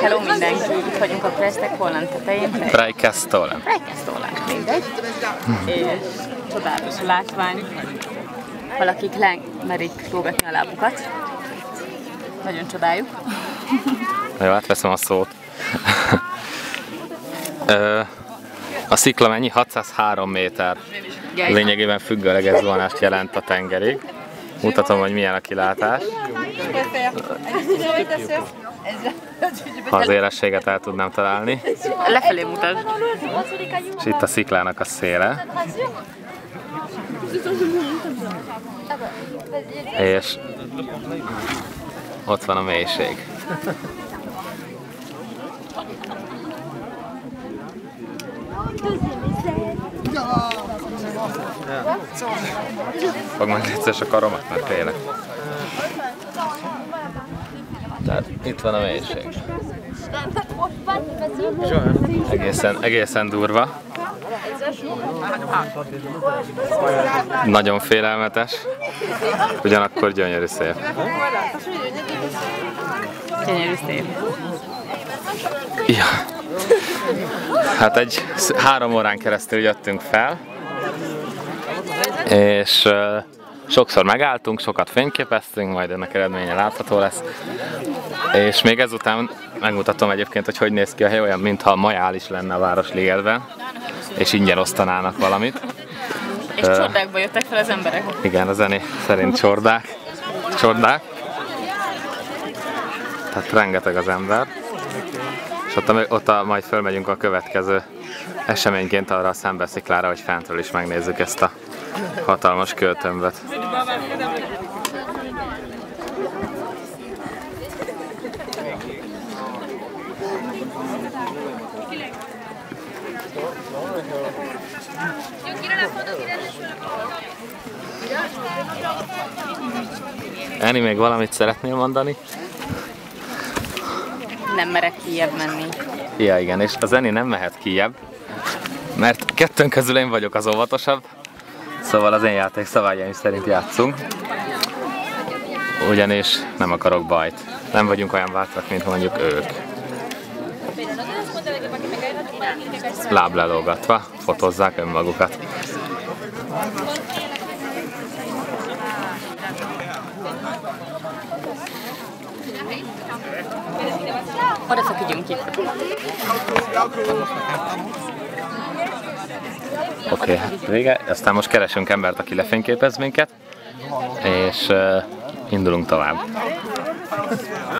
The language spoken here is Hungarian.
Hello mindenki, itt vagyunk a Prestek Holland tetején. Preikestolen. Preikestolen, mindegy. És csodálatos a látvány. Valakik lemerik lógatni a lábukat. Nagyon csodáljuk. Jó, átveszem a szót. A szikla mennyi? 603 méter. Lényegében függőleges vonást jelent a tengerig. Mutatom, hogy milyen a kilátás. Ha az élességet el tudnám találni. Lefelé mutasd. És itt a sziklának a széle. És ott van a mélység. Fog meg egyszer a karomat, mert félek. Tehát itt van a mélység. Egészen, egészen durva. Nagyon félelmetes, ugyanakkor gyönyörű szép. Gyönyörű szép. Ja. Hát egy három órán keresztül jöttünk fel, és uh, sokszor megálltunk, sokat fényképeztünk, majd ennek eredménye látható lesz. És még ezután megmutatom egyébként, hogy hogy néz ki a hely, olyan, mintha majál is lenne a város lélve, és ingyen osztanának valamit. És csordákba jöttek fel az emberek. Igen, a zené szerint csordák. Csordák. Tehát rengeteg az ember. És ott, a- ott a, majd fölmegyünk a következő eseményként arra a szembesziklára, hogy fentről is megnézzük ezt a hatalmas költömböt. Eni, még valamit szeretnél mondani? Nem merek kijebb menni. Ja, igen, és az Eni nem mehet kijebb, mert kettőnk közül én vagyok az óvatosabb, szóval az én játék szabályaim szerint játszunk. Ugyanis nem akarok bajt. Nem vagyunk olyan bátrak, mint mondjuk ők. Láblelógatva fotózzák önmagukat. Oda feküdjünk ki. Oké, okay, vége. Aztán most keresünk embert, aki lefényképez minket, és uh, indulunk tovább.